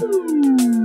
Música